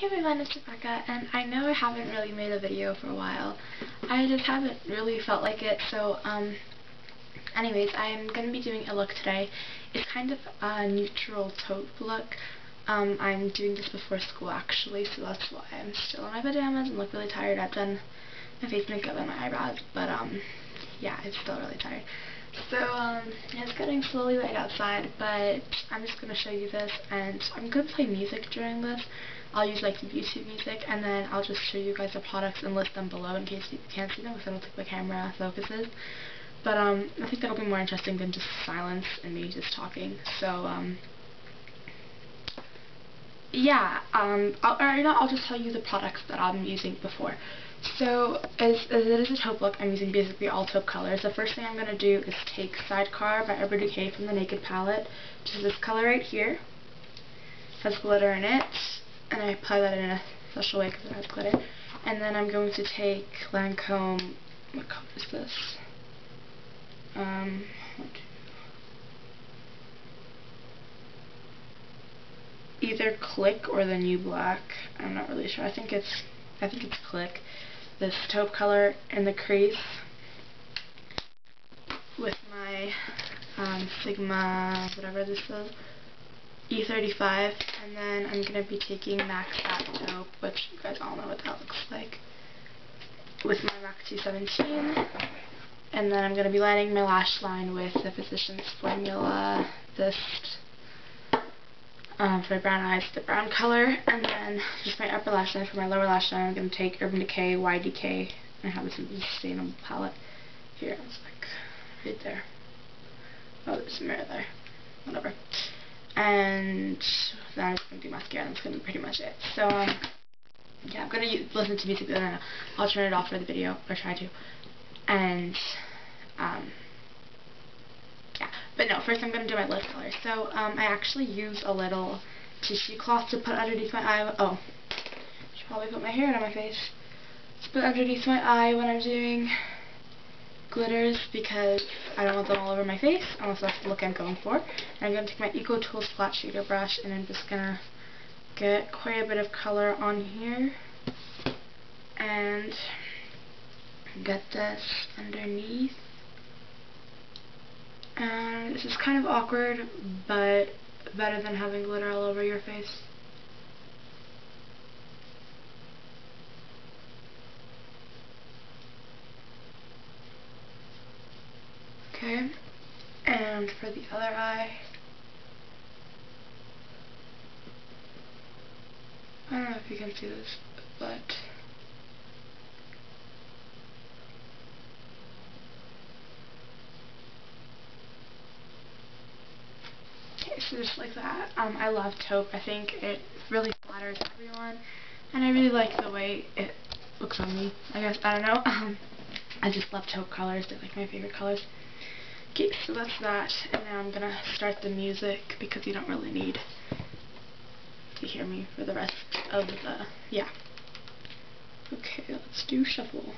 Hey everyone, it's Rebecca, and I know I haven't really made a video for a while. I just haven't really felt like it, so, um, anyways, I'm going to be doing a look today. It's kind of a neutral taupe look. Um, I'm doing this before school, actually, so that's why I'm still in my pajamas and look really tired. I've done my face makeup and my eyebrows, but, um, yeah, it's still really tired. So, um, it's getting slowly light outside, but I'm just going to show you this, and I'm going to play music during this. I'll use like YouTube music and then I'll just show you guys the products and list them below in case you can't see them because I don't think the camera focuses. But um, I think that'll be more interesting than just silence and me just talking. So um, yeah, um, I'll, or, you know, I'll just tell you the products that I'm using before. So, as, as it is a taupe look, I'm using basically all taupe colors. The first thing I'm going to do is take Sidecar by Urban Decay from the Naked palette, which is this color right here. Has glitter in it and I apply that in a special way because it has glitter. And then I'm going to take Lancome, what color is this? Um, either Click or the New Black. I'm not really sure. I think it's, I think it's Click. This taupe color in the crease with my um, Sigma, whatever this is. E35, and then I'm going to be taking MAC Satin Taupe, which you guys all know what that looks like, with my MAC 217, and then I'm going to be lining my lash line with the Physicians Formula, this, um, for my brown eyes, the brown color, and then just my upper lash line for my lower lash line, I'm going to take Urban Decay YDK, I have this in the sustainable palette, here, it's like, right there, oh, there's a mirror there, whatever and then I'm going to do mascara, that's going to be pretty much it. So, um, yeah, I'm going to listen to music, then I'll turn it off for the video, or try to, and, um, yeah, but no, first I'm going to do my lip color. So, um, I actually use a little tissue cloth to put underneath my eye, oh, should probably put my hair on my face, put underneath my eye when I'm doing glitters because I don't want them all over my face unless that's the look I'm going for. And I'm going to take my Eco Tools flat shader brush and I'm just going to get quite a bit of color on here and get this underneath. And this is kind of awkward, but better than having glitter all over your face. Okay, and for the other eye, I don't know if you can see this, but okay, so just like that. Um, I love taupe. I think it really flatters everyone, and I really like the way it looks on me. I guess I don't know. Um, I just love taupe colors. They're like my favorite colors. Okay, so that's that, and now I'm gonna start the music because you don't really need to hear me for the rest of the, yeah. Okay, let's do shuffle.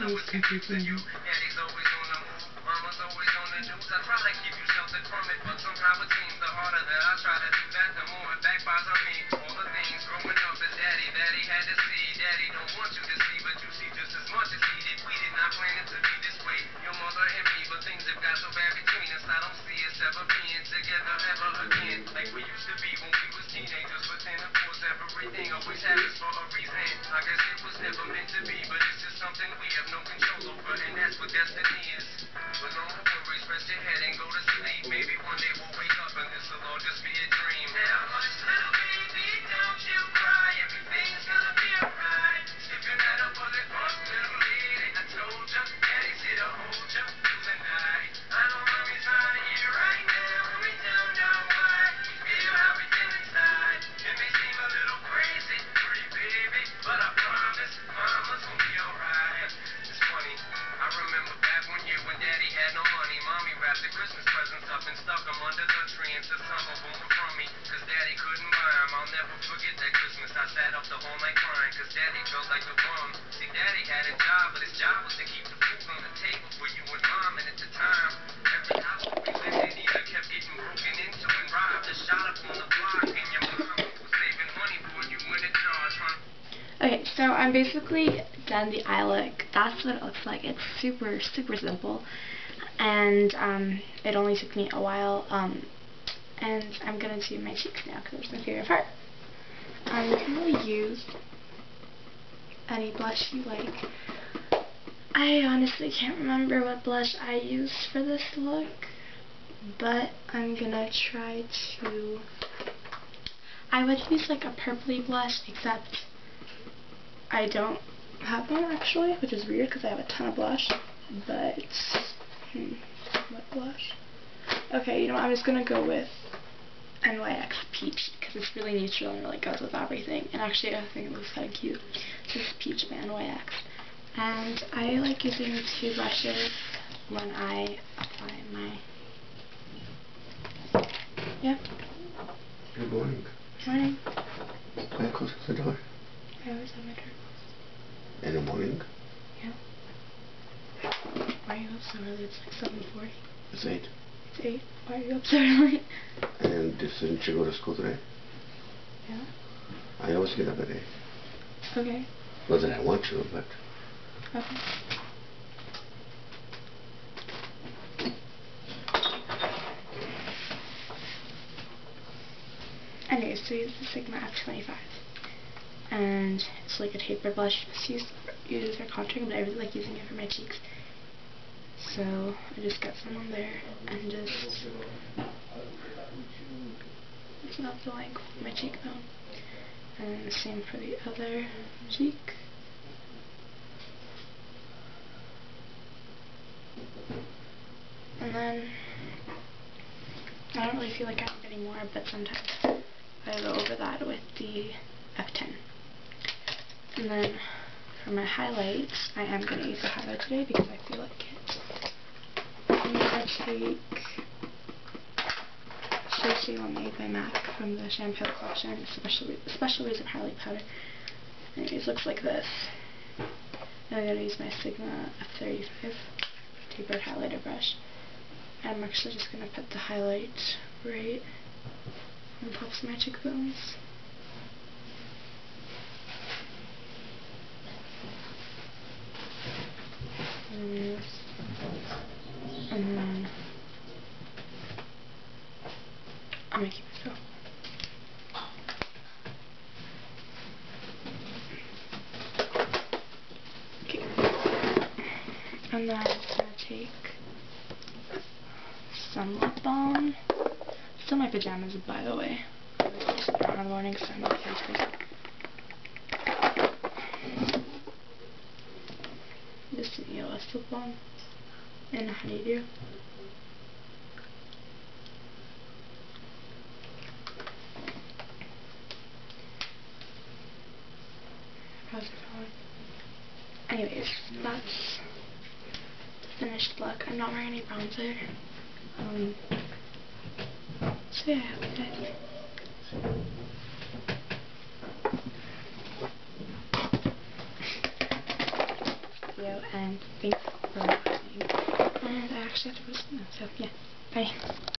I was confusing you. And that's what so I'm basically done the eye look. That's what it looks like. It's super, super simple. And um, it only took me a while. Um, and I'm going to do my cheeks now because it's my favorite part. Um, you can really use any blush you like. I honestly can't remember what blush I used for this look. But I'm going to try to... I would use like a purpley blush except I don't have one actually, which is weird because I have a ton of blush. But, hmm, what blush? Okay, you know what, I'm just going to go with NYX Peach because it's really neutral and really goes with everything. And actually I think it looks kind of cute. This is Peach by NYX. And I like using two brushes when I apply my... Yeah, Good morning. morning. Why close the door? I always have my door closed. In the morning? Yeah. Why are you up so early? It's like 7.40. It's 8. It's 8. Why are you up so early? And didn't you go to school today? Yeah. I always get up at 8. Okay. Not that I want to, but Okay. Anyways, so use the Sigma F25. And it's like a taper blush. Use, use for contouring, but I really like using it for my cheeks. So I just got some on there and just it's not the length of my cheekbone. And the same for the other cheek. And then, I don't really feel like I have any more, but sometimes I go over that with the F10. And then, for my highlights, I am going to use a highlight today because I feel like it. I'm going to take Shea Made by MAC from the Shampoo collection, special, Reserve Highlight Powder. Anyways, looks like this. And I'm going to use my Sigma F35 tapered highlighter brush. I'm actually just going to put the highlight right on tops of my cheekbones. And this. And then I'm going to keep it so. Okay. And then I'm going to take some lip balm. Still my pajamas, by the way. It on the morning so I'm not. Just an EOS lip balm and honeydew. How's it going? Anyways, that's the finished look. I'm not wearing any bronzer. Um, so yeah, video, and thanks for watching. And I actually have to to school now, so yeah, bye.